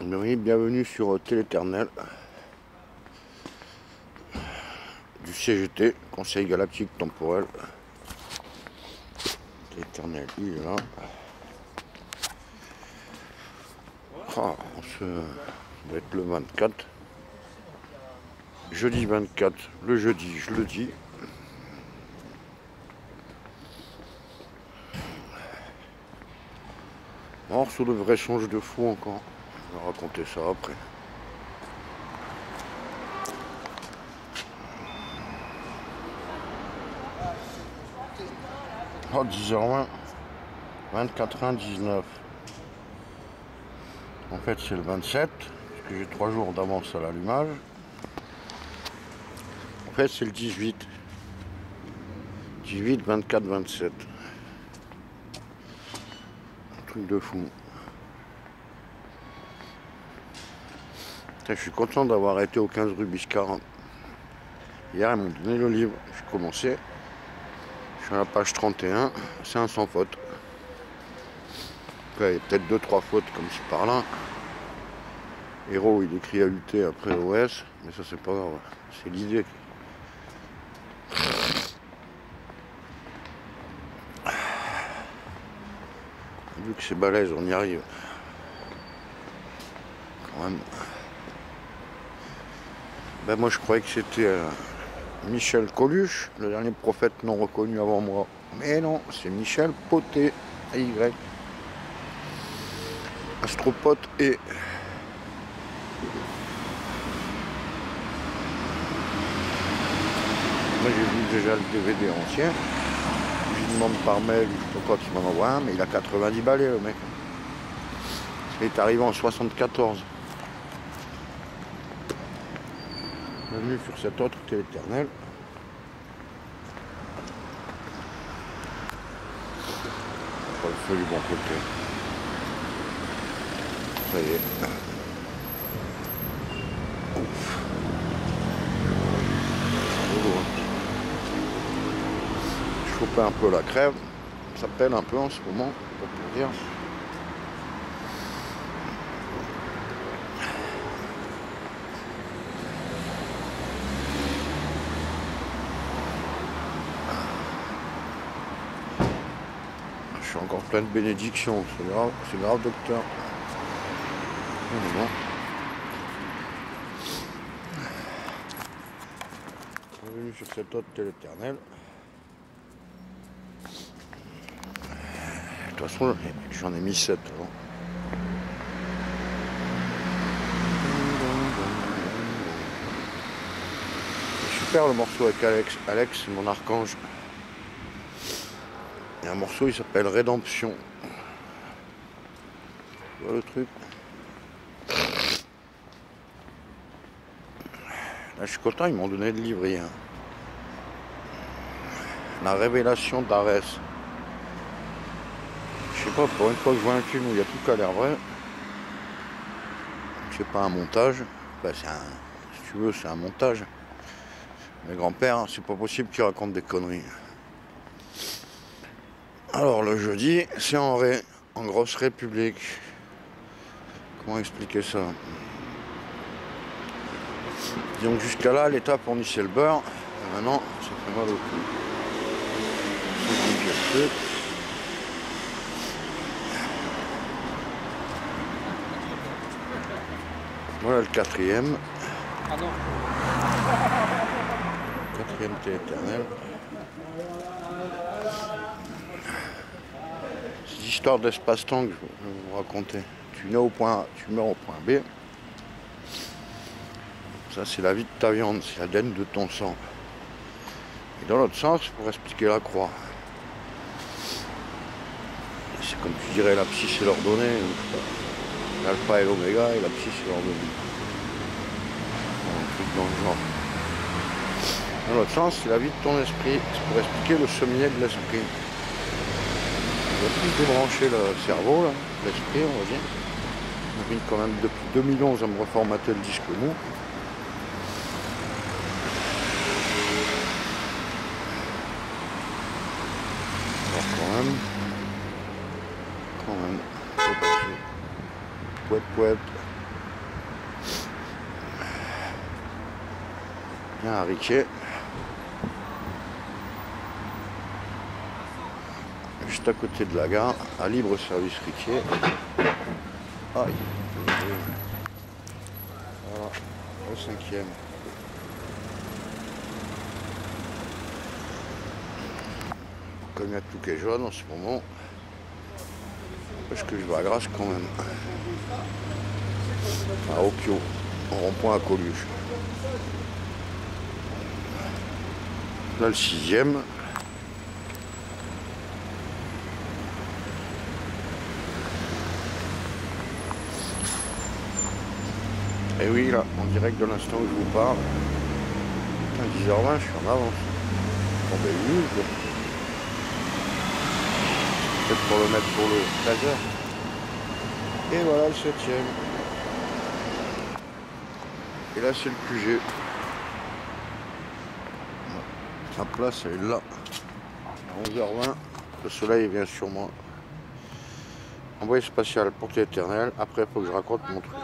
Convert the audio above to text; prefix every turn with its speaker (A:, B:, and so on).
A: Oui, bienvenue sur Téléternel du CGT, Conseil Galactique Temporel. Téléternel, il est là. Ah, on se... ça va être le 24. Jeudi 24, le jeudi, je le dis. Alors sur le vrai change de fou encore. On va raconter ça après. Oh 10h20 24,19 En fait c'est le 27 parce que j'ai trois jours d'avance à l'allumage. En fait c'est le 18 18, 24, 27 truc de fou. Je suis content d'avoir été au 15 rue. Hier, ils m'ont donné le livre. J'ai commencé. Je suis à la page 31. C'est un sans faute. il y a peut-être deux trois fautes comme ci par là. Héros, il écrit AUT après OS. Mais ça, c'est pas grave. C'est l'idée. Vu que c'est balèze, on y arrive. Quand même. Ben moi je croyais que c'était euh, Michel Coluche, le dernier prophète non reconnu avant moi. Mais non, c'est Michel Poté, Y. Astropote et. Moi j'ai vu déjà le DVD ancien demande par mail, je sais pas qu'il m'en envoie un, mais il a 90 balais le mec. Il est arrivé en 74. Bienvenue sur cette autre qui est éternelle. le feu du bon côté. Ça y est. Ouf. choper un peu la crève. Ça pèle un peu en ce moment, dire. Je suis encore plein de bénédictions, c'est grave, c'est grave docteur. Bienvenue sur cette autre éternelle. De toute façon, j'en ai mis 7 Super le morceau avec Alex. Alex, c'est mon archange. Y a un morceau, il s'appelle Rédemption. Voilà le truc. Là, je suis content, ils m'ont donné de livrer. Hein. La révélation d'Arès. Je sais pas, pour une fois que je vois un film où il y a tout qui a l'air vrai, c'est pas un montage, bah, c'est un, si tu veux, c'est un montage. Mes grands-pères, c'est pas possible qu'ils racontent des conneries. Alors le jeudi, c'est en ré, en grosse république. Comment expliquer ça? Donc jusqu'à là, l'État fournissait le beurre. Et maintenant, ça fait mal au cul. Voilà le quatrième. Ah non. Quatrième thé éternel. L'histoire d'espace-temps que je vais vous raconter. Tu nais au point A, tu meurs au point B. Ça, c'est la vie de ta viande, c'est l'ADN de ton sang. Et dans l'autre sens, pour expliquer la croix. C'est comme tu dirais la psy, c'est l'ordonnée l'alpha et l'oméga et la psy c'est l'ordonnée. Un truc dans. Dans l'autre sens, c'est la vie de ton esprit. C'est pour expliquer le sommier de l'esprit plus le cerveau, l'esprit, on va dire. Quand même depuis 2011 à me reformater le disque mou. Alors quand même, quand même, c'est passé. Pouette, pouette. Bien harriqué. Juste à côté de la gare, à libre service Riquet. Aïe. Voilà, le cinquième. Comme il y a tout qui est jaune en ce moment, parce que je vais à Grasse quand même. À Opio, en rond-point à Coluche. Là le sixième. Et oui, là, en direct de l'instant où je vous parle, à 10h20, je suis en avance. Bon, ben, quoi. Peut-être pour le mettre pour le 13h. Et voilà le 7ème. Et là, c'est le QG. La place, elle est là. À 11h20, le soleil vient sur moi. Envoyé spatial, portée éternelle. Après, il faut que je raconte mon truc.